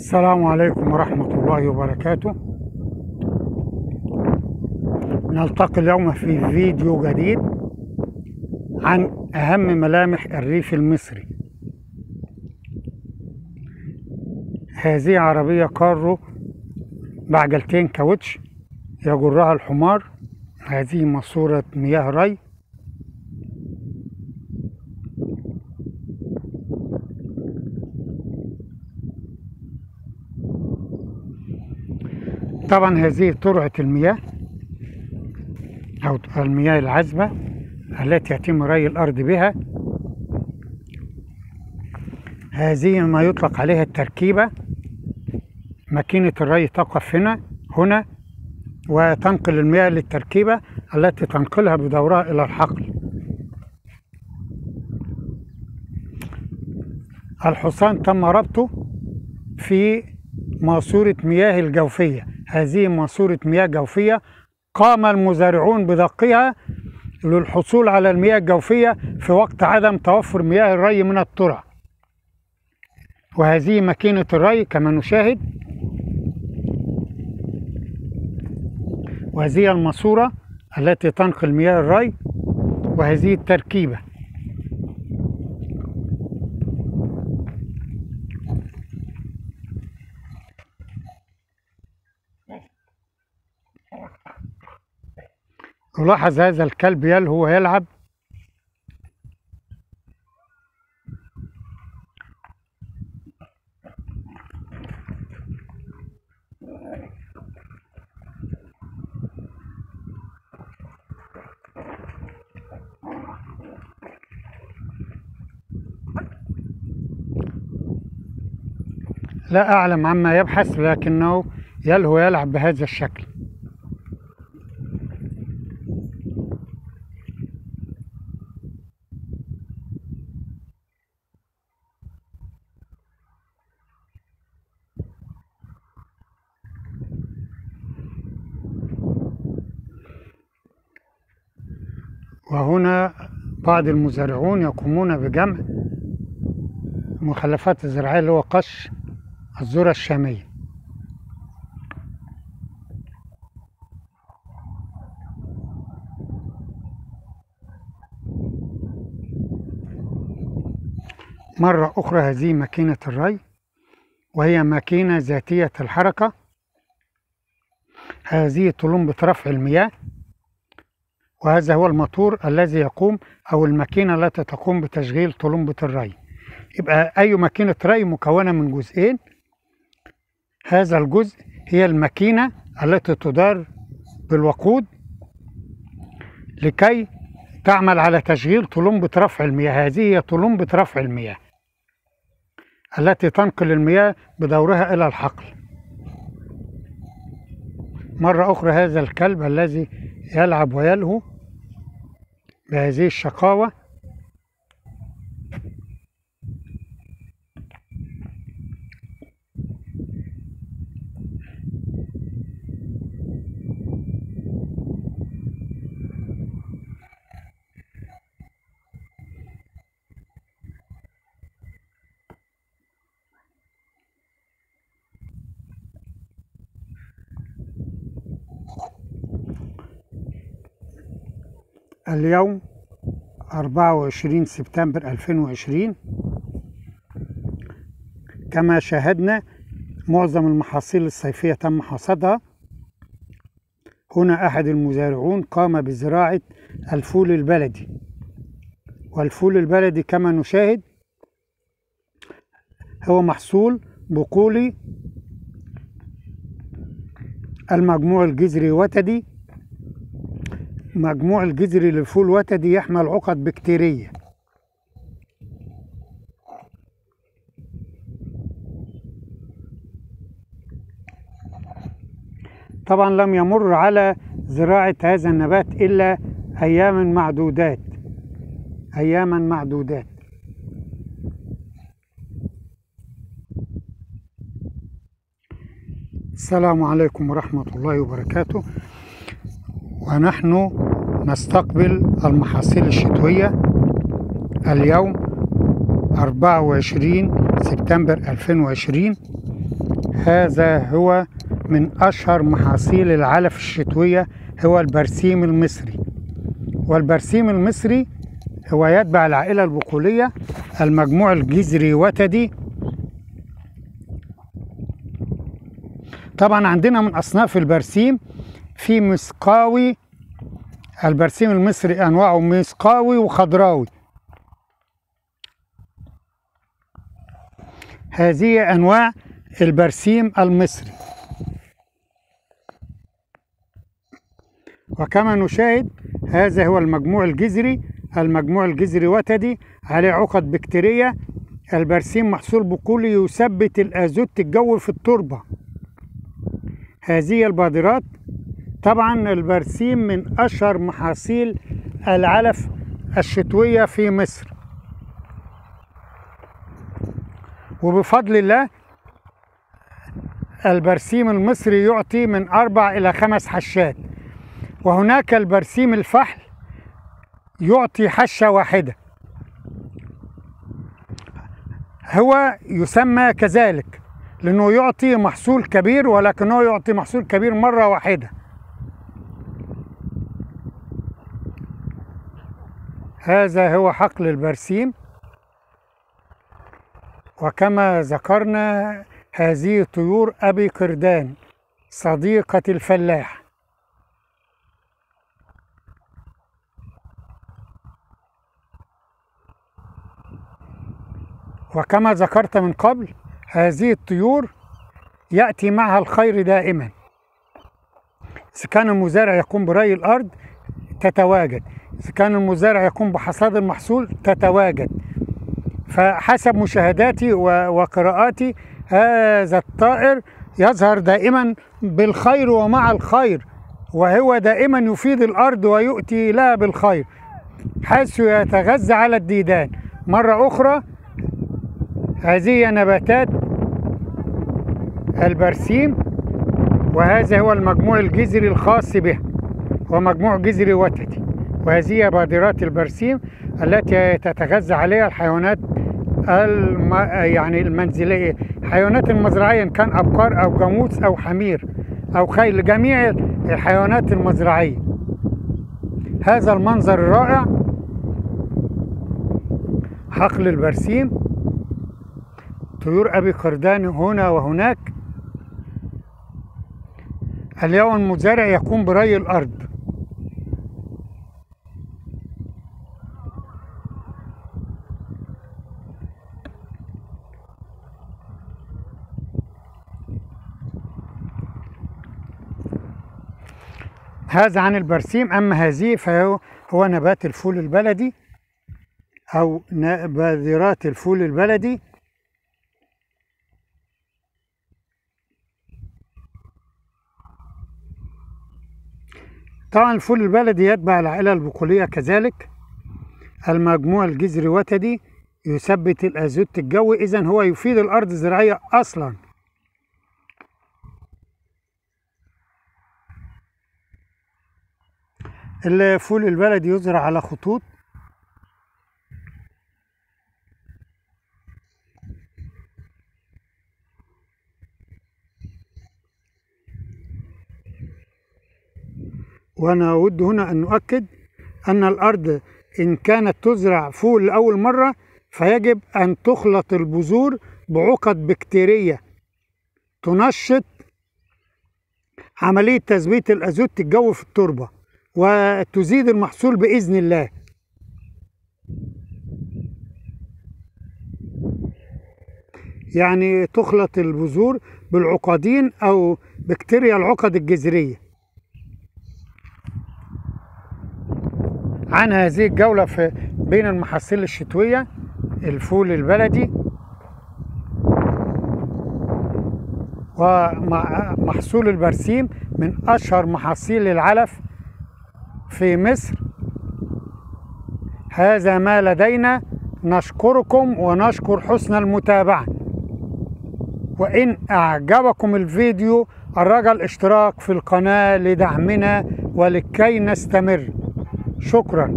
السلام عليكم ورحمة الله وبركاته. نلتقي اليوم في فيديو جديد عن أهم ملامح الريف المصري. هذه عربية كارو بعجلتين كاوتش يجرها الحمار. هذه ماسورة مياه ري طبعا هذه ترعة المياه أو المياه العذبة التي يتم ري الأرض بها. هذه ما يطلق عليها التركيبة. ماكينة الري تقف هنا هنا وتنقل المياه للتركيبة التي تنقلها بدورها إلى الحقل. الحصان تم ربطه في ماسورة مياه الجوفية. هذه ماسورة مياه جوفية. قام المزارعون بدقها للحصول على المياه الجوفية في وقت عدم توفر مياه الري من الترع وهذه ماكينة الري كما نشاهد. وهذه الماسورة التي تنقل مياه الري. وهذه التركيبة. نلاحظ هذا الكلب يلهو ويلعب لا أعلم عما يبحث لكنه يلهو ويلعب بهذا الشكل. وهنا بعض المزارعون يقومون بجمع مخلفات الزراعية اللي هو قش الذرة الشامية. مرة أخرى هذه ماكينة الري وهي ماكينة ذاتية الحركة. هذه طلمبة رفع المياه. وهذا هو الموتور الذي يقوم أو الماكينة التي تقوم بتشغيل طلمبة الري. يبقى أي ماكينة ري مكونة من جزئين. هذا الجزء هي الماكينة التي تدار بالوقود لكي تعمل على تشغيل طلمبة رفع المياه. هذه هي طلمبة رفع المياه التي تنقل المياه بدورها إلى الحقل. مرة أخرى هذا الكلب الذي يلعب ويلهو بهذه الشقاوة اليوم 24 سبتمبر 2020 كما شاهدنا معظم المحاصيل الصيفية تم حصادها. هنا أحد المزارعون قام بزراعة الفول البلدي. والفول البلدي كما نشاهد هو محصول بقولي المجموع الجذري وتدي مجموع الجذري للفول وتدي يحمل عقد بكتيرية. طبعا لم يمر على زراعة هذا النبات إلا أياما معدودات. أياما معدودات. السلام عليكم ورحمة الله وبركاته. ونحن نستقبل المحاصيل الشتوية اليوم 24 سبتمبر 2020 هذا هو من أشهر محاصيل العلف الشتوية هو البرسيم المصري. والبرسيم المصري هو يتبع العائلة البقولية المجموع الجذري وتدي. طبعا عندنا من أصناف البرسيم في مسقاوي البرسيم المصري أنواعه مسقاوي وخضراوي. هذه أنواع البرسيم المصري. وكما نشاهد هذا هو المجموع الجذري المجموع الجذري وتدي عليه عقد بكتيرية. البرسيم محصول بقولي يثبت الآزوت الجوي في التربة. هذه البادرات طبعا البرسيم من أشهر محاصيل العلف الشتوية في مصر. وبفضل الله البرسيم المصري يعطي من أربع إلى خمس حشات. وهناك البرسيم الفحل يعطي حشة واحدة. هو يسمى كذلك لأنه يعطي محصول كبير ولكنه يعطي محصول كبير مرة واحدة. هذا هو حقل البرسيم. وكما ذكرنا هذه طيور أبي قردان صديقة الفلاح. وكما ذكرت من قبل هذه الطيور يأتي معها الخير دائما. إذا كان المزارع يقوم بري الأرض تتواجد. كان المزارع يقوم بحصاد المحصول تتواجد. فحسب مشاهداتي وقراءاتي هذا الطائر يظهر دائما بالخير ومع الخير وهو دائما يفيد الأرض ويؤتي لها بالخير حيث يتغذى على الديدان. مرة أخرى هذه نباتات البرسيم وهذا هو المجموع الجذري الخاص به هو مجموع جذري وتدي وهذه بادرات البرسيم التي تتغذى عليها الحيوانات الم... يعني المنزلية. الحيوانات المزرعية إن كان أبقار أو جاموس أو حمير أو خيل جميع الحيوانات المزرعية. هذا المنظر الرائع. حقل البرسيم. طيور أبي قردان هنا وهناك. اليوم المزارع يقوم بري الأرض. هذا عن البرسيم أما هذه فهو هو نبات الفول البلدي أو بذرات الفول البلدي. طبعا الفول البلدي يتبع العائلة البقولية كذلك. المجموع الجذري وتدي يثبت الازوت الجوي اذا هو يفيد الأرض الزراعية أصلا. الفول البلدي يزرع على خطوط. وأنا أود هنا أن نؤكد أن الأرض إن كانت تزرع فول لأول مرة فيجب أن تخلط البذور بعقد بكتيرية تنشط عملية تثبيت الأزوت الجوي في التربة. وتزيد المحصول بإذن الله. يعني تخلط البذور بالعقدين أو بكتيريا العقد الجذرية. عن هذه الجولة في بين المحاصيل الشتوية الفول البلدي ومحصول البرسيم من أشهر محاصيل العلف في مصر. هذا ما لدينا نشكركم ونشكر حسن المتابعة. وإن أعجبكم الفيديو الرجاء الاشتراك في القناة لدعمنا ولكي نستمر. شكرا.